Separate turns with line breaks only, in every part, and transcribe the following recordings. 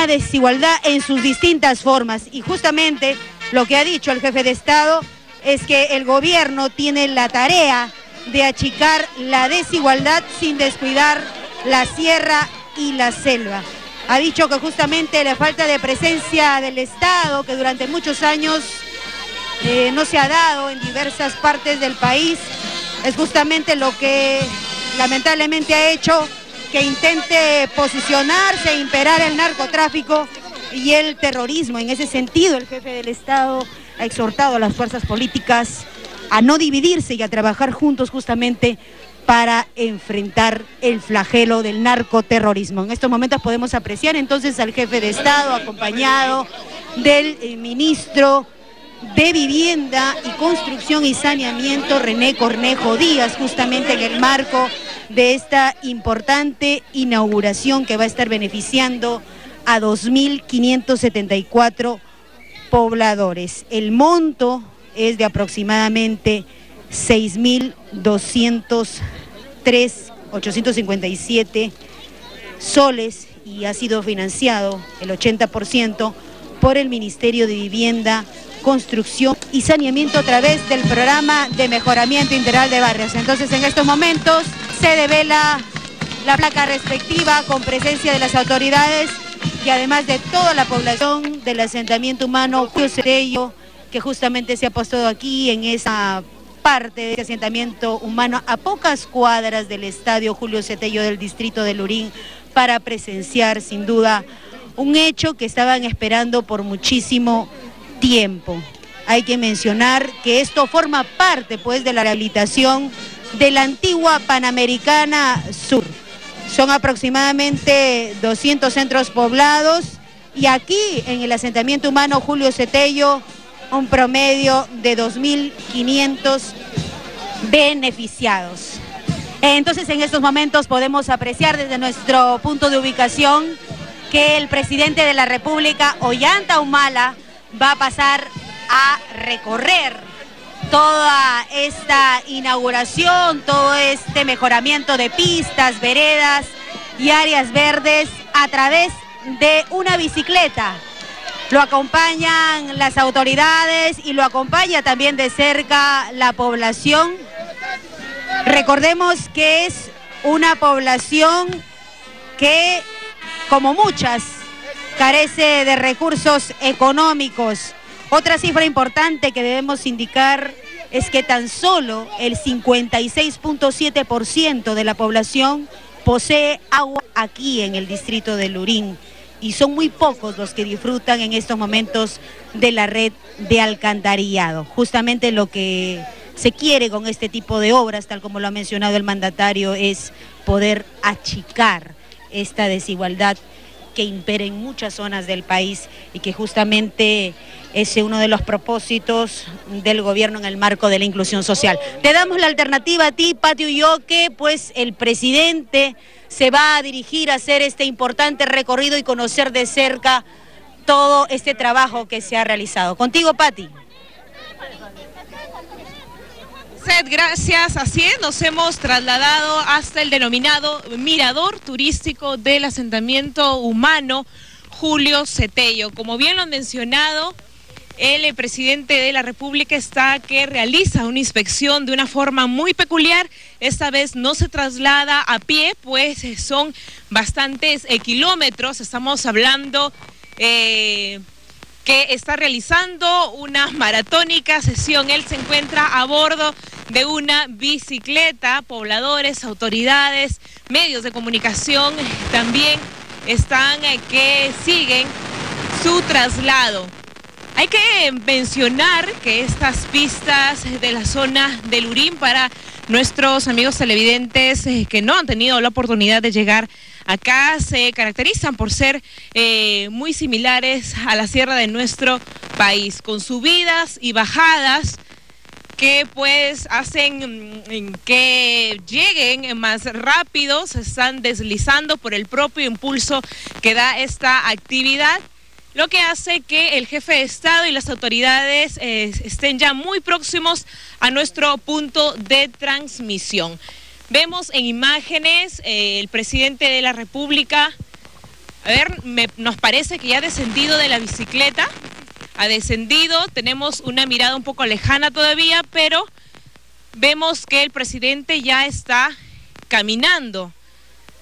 una desigualdad en sus distintas formas. Y justamente lo que ha dicho el jefe de Estado es que el gobierno tiene la tarea de achicar la desigualdad sin descuidar la sierra y la selva. Ha dicho que justamente la falta de presencia del Estado, que durante muchos años eh, no se ha dado en diversas partes del país, es justamente lo que lamentablemente ha hecho que intente posicionarse, imperar el narcotráfico y el terrorismo. En ese sentido, el jefe del Estado ha exhortado a las fuerzas políticas a no dividirse y a trabajar juntos justamente para enfrentar el flagelo del narcoterrorismo. En estos momentos podemos apreciar entonces al jefe de Estado acompañado del eh, ministro de Vivienda y Construcción y Saneamiento, René Cornejo Díaz, justamente en el marco de esta importante inauguración que va a estar beneficiando a 2.574 pobladores. El monto es de aproximadamente 6.203.857 soles y ha sido financiado el 80% por el Ministerio de Vivienda, Construcción y Saneamiento a través del programa de mejoramiento integral de barrios. Entonces en estos momentos se devela la placa respectiva con presencia de las autoridades y además de toda la población del asentamiento humano Julio que justamente se ha postado aquí en esa parte de asentamiento humano a pocas cuadras del estadio Julio Cetello del distrito de Lurín para presenciar sin duda un hecho que estaban esperando por muchísimo tiempo. Hay que mencionar que esto forma parte pues de la rehabilitación de la antigua Panamericana Sur. Son aproximadamente 200 centros poblados y aquí en el asentamiento humano Julio Cetello un promedio de 2.500 beneficiados. Entonces en estos momentos podemos apreciar desde nuestro punto de ubicación que el presidente de la República, Ollanta Humala, va a pasar a recorrer toda esta inauguración, todo este mejoramiento de pistas, veredas y áreas verdes a través de una bicicleta lo acompañan las autoridades y lo acompaña también de cerca la población. Recordemos que es una población que, como muchas, carece de recursos económicos. Otra cifra importante que debemos indicar es que tan solo el 56.7% de la población posee agua aquí en el distrito de Lurín y son muy pocos los que disfrutan en estos momentos de la red de alcantarillado. Justamente lo que se quiere con este tipo de obras, tal como lo ha mencionado el mandatario, es poder achicar esta desigualdad que impera en muchas zonas del país y que justamente es uno de los propósitos del gobierno en el marco de la inclusión social. Te damos la alternativa a ti, Patio que pues el presidente se va a dirigir a hacer este importante recorrido y conocer de cerca todo este trabajo que se ha realizado. Contigo, Pati.
Gracias. Así es, nos hemos trasladado hasta el denominado mirador turístico del asentamiento humano Julio Cetello. Como bien lo han mencionado, el presidente de la República está que realiza una inspección de una forma muy peculiar. Esta vez no se traslada a pie, pues son bastantes eh, kilómetros. Estamos hablando eh, que está realizando una maratónica sesión. Él se encuentra a bordo de una bicicleta. Pobladores, autoridades, medios de comunicación también están eh, que siguen su traslado. Hay que mencionar que estas pistas de la zona del Urín para nuestros amigos televidentes eh, que no han tenido la oportunidad de llegar acá se caracterizan por ser eh, muy similares a la sierra de nuestro país, con subidas y bajadas que pues hacen mm, que lleguen más rápido, se están deslizando por el propio impulso que da esta actividad lo que hace que el jefe de Estado y las autoridades eh, estén ya muy próximos a nuestro punto de transmisión. Vemos en imágenes eh, el presidente de la República A ver, nos parece que ya ha descendido de la bicicleta, ha descendido, tenemos una mirada un poco lejana todavía, pero vemos que el presidente ya está caminando.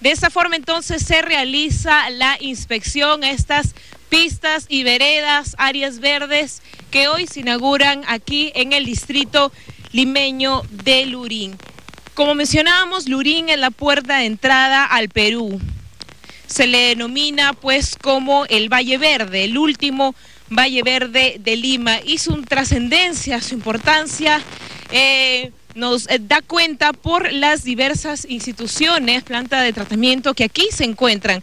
De esa forma entonces se realiza la inspección a estas pistas y veredas, áreas verdes que hoy se inauguran aquí en el distrito limeño de Lurín. Como mencionábamos, Lurín es la puerta de entrada al Perú. Se le denomina pues como el Valle Verde, el último Valle Verde de Lima. Y su trascendencia, su importancia, eh, nos eh, da cuenta por las diversas instituciones, plantas de tratamiento que aquí se encuentran.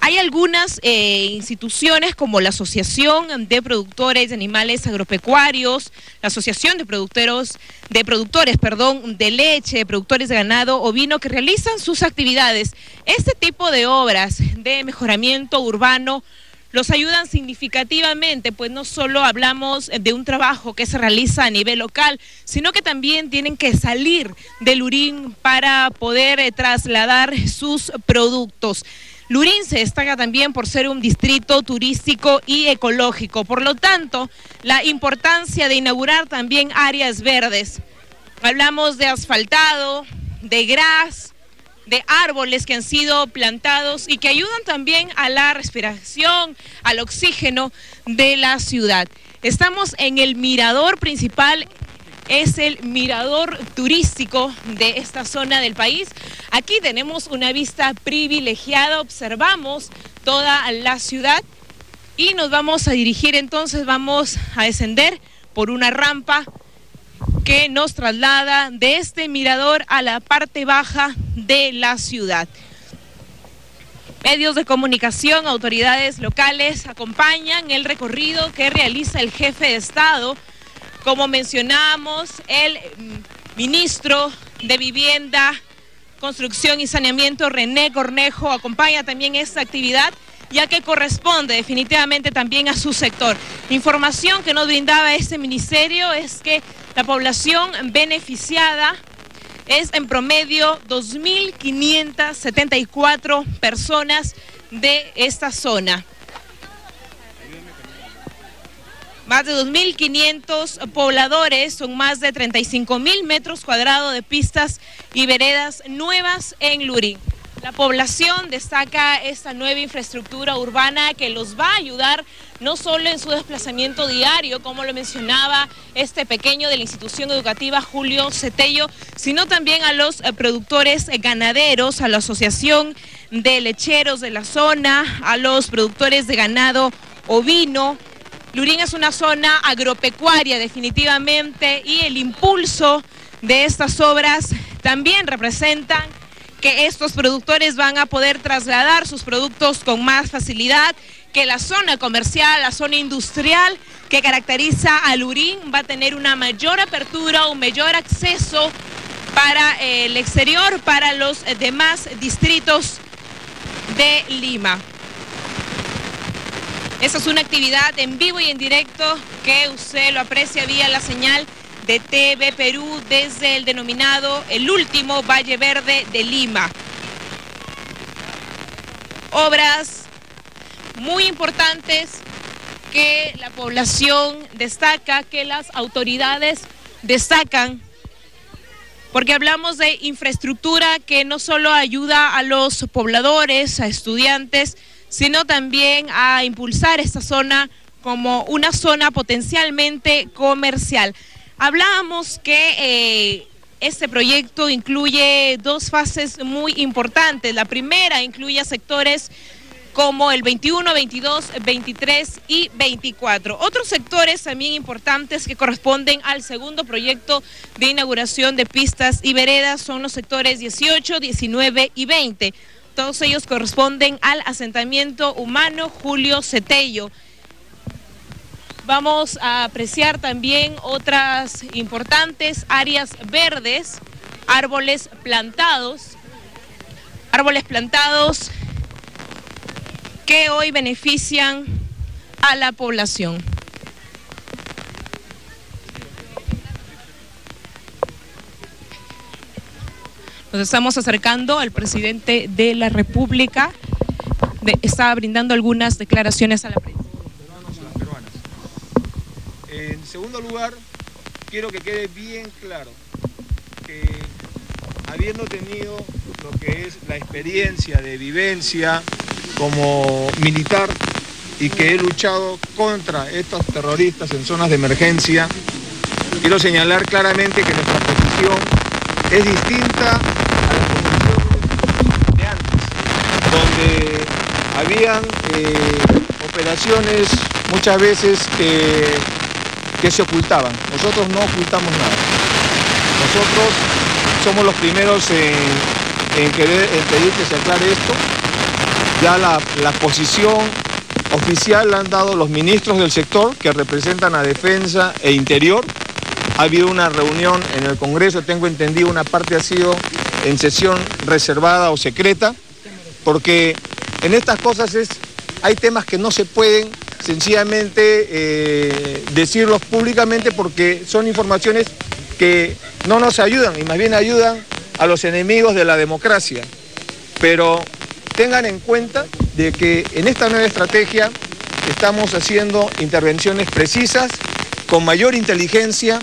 Hay algunas eh, instituciones como la Asociación de Productores de Animales Agropecuarios, la Asociación de Productores, de Productores, perdón, de leche, productores de ganado ovino que realizan sus actividades. Este tipo de obras de mejoramiento urbano los ayudan significativamente, pues no solo hablamos de un trabajo que se realiza a nivel local, sino que también tienen que salir del Urín para poder eh, trasladar sus productos. Lurín se destaca también por ser un distrito turístico y ecológico. Por lo tanto, la importancia de inaugurar también áreas verdes. Hablamos de asfaltado, de gras, de árboles que han sido plantados y que ayudan también a la respiración, al oxígeno de la ciudad. Estamos en el mirador principal, es el mirador turístico de esta zona del país. Aquí tenemos una vista privilegiada, observamos toda la ciudad y nos vamos a dirigir entonces, vamos a descender por una rampa que nos traslada de este mirador a la parte baja de la ciudad. Medios de comunicación, autoridades locales acompañan el recorrido que realiza el jefe de Estado. Como mencionamos, el mm, ministro de Vivienda, Construcción y Saneamiento, René Cornejo, acompaña también esta actividad ya que corresponde definitivamente también a su sector. Información que nos brindaba este ministerio es que la población beneficiada es en promedio 2.574 personas de esta zona. Más de 2.500 pobladores, son más de 35.000 metros cuadrados de pistas y veredas nuevas en Lurín. La población destaca esta nueva infraestructura urbana que los va a ayudar no solo en su desplazamiento diario, como lo mencionaba este pequeño de la institución educativa Julio Cetello, sino también a los eh, productores ganaderos, a la asociación de lecheros de la zona, a los productores de ganado ovino. Lurín es una zona agropecuaria definitivamente y el impulso de estas obras también representan que estos productores van a poder trasladar sus productos con más facilidad, que la zona comercial, la zona industrial que caracteriza a Lurín va a tener una mayor apertura, un mayor acceso para eh, el exterior, para los demás distritos de Lima. Esa es una actividad en vivo y en directo que usted lo aprecia vía la señal de TV Perú desde el denominado el último Valle Verde de Lima. Obras muy importantes que la población destaca, que las autoridades destacan, porque hablamos de infraestructura que no solo ayuda a los pobladores, a estudiantes, sino también a impulsar esta zona como una zona potencialmente comercial. Hablábamos que eh, este proyecto incluye dos fases muy importantes. La primera incluye sectores como el 21, 22, 23 y 24. Otros sectores también importantes que corresponden al segundo proyecto de inauguración de pistas y veredas son los sectores 18, 19 y 20. Todos ellos corresponden al asentamiento humano Julio Cetello. Vamos a apreciar también otras importantes áreas verdes, árboles plantados, árboles plantados que hoy benefician a la población. Nos estamos acercando al presidente de la República estaba brindando algunas declaraciones a la prensa.
En segundo lugar, quiero que quede bien claro que habiendo tenido lo que es la experiencia de vivencia como militar y que he luchado contra estos terroristas en zonas de emergencia, quiero señalar claramente que nuestra posición es distinta a la posición de antes, donde habían eh, operaciones muchas veces que, que se ocultaban. Nosotros no ocultamos nada. Nosotros somos los primeros en, querer pedir que se aclare esto. Ya la, la posición oficial la han dado los ministros del sector que representan a Defensa e Interior. Ha habido una reunión en el Congreso, tengo entendido, una parte ha sido en sesión reservada o secreta, porque en estas cosas es, hay temas que no se pueden sencillamente eh, decirlos públicamente porque son informaciones que no nos ayudan y más bien ayudan a los enemigos de la democracia. Pero tengan en cuenta de que en esta nueva estrategia estamos haciendo intervenciones precisas, con mayor inteligencia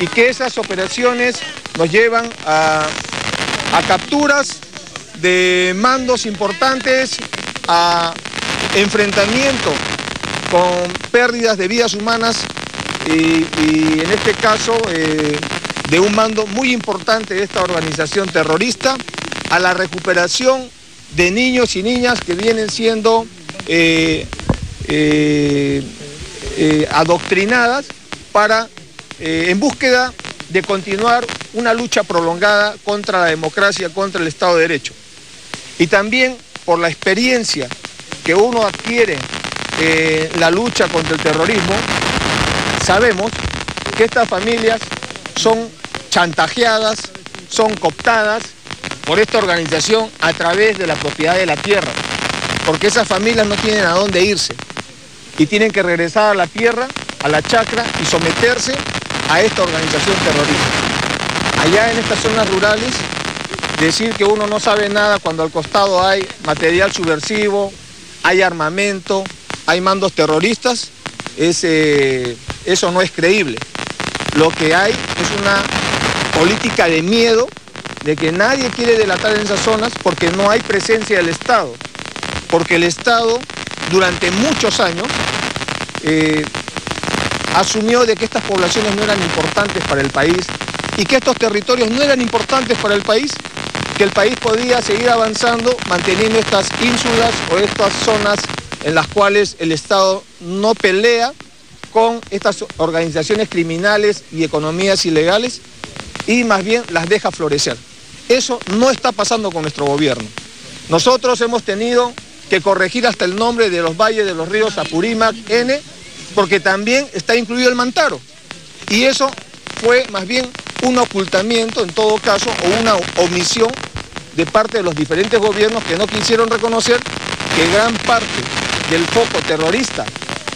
y que esas operaciones nos llevan a, a capturas de mandos importantes, a enfrentamiento con pérdidas de vidas humanas y, en este caso eh, de un mando muy importante de esta organización terrorista a la recuperación de niños y niñas que vienen siendo eh, eh, adoctrinadas para, en búsqueda de continuar una lucha prolongada contra la democracia, contra el Estado de Derecho. Y también por la experiencia que uno adquiere en la lucha contra el terrorismo, sabemos que estas familias son chantajeadas, son cooptadas por esta organización a través de la propiedad de la tierra, porque esas familias no tienen a dónde irse y tienen que regresar a la tierra, a la chacra y someterse a esta organización terrorista. Allá en estas zonas rurales, decir que uno no sabe nada cuando al costado hay material subversivo, hay armamento, hay mandos terroristas, eso no es creíble. Lo que hay es una política de miedo, de que nadie quiere delatar en esas zonas porque no hay presencia del Estado, porque el Estado durante muchos años eh, asumió de que estas poblaciones no eran importantes para el país y que estos territorios no eran importantes para el país, que el país podía seguir avanzando manteniendo estas ínsulas o estas zonas en las cuales el Estado no pelea con estas organizaciones criminales y economías ilegales y más bien las deja florecer. Eso no está pasando con nuestro gobierno. Nosotros hemos tenido que corregir hasta el nombre de los valles de los ríos Apurímac, N, porque también está incluido el Mantaro. Y eso fue más bien un ocultamiento, en todo caso, o una omisión de parte de los diferentes gobiernos que no quisieron reconocer que gran parte del foco terrorista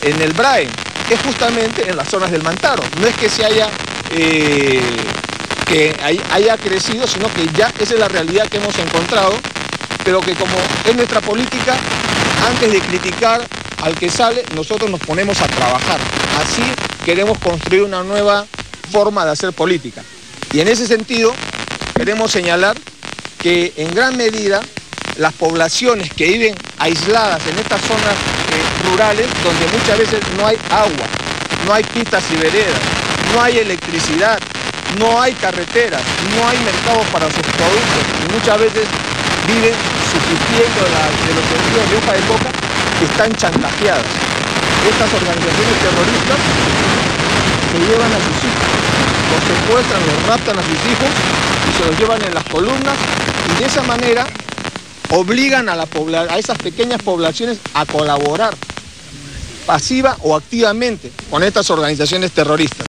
en el BRAE es justamente en las zonas del Mantaro. No es que se haya, eh, haya crecido, sino que ya esa es la realidad que hemos encontrado, pero que como es nuestra política, antes de criticar al que sale, nosotros nos ponemos a trabajar. Así queremos construir una nueva forma de hacer política. Y en ese sentido, queremos señalar que en gran medida las poblaciones que viven aisladas en estas zonas eh, rurales, donde muchas veces no hay agua, no hay pistas y veredas, no hay electricidad, no hay carreteras, no hay mercados para sus productos y muchas veces viven subsistiendo de, los servicios de hoja de coca, están chantajeadas. Estas organizaciones terroristas se llevan a sus hijos, los secuestran, los raptan a sus hijos y se los llevan en las columnas y de esa manera obligan a, la a esas pequeñas poblaciones a colaborar pasiva o activamente con estas organizaciones terroristas.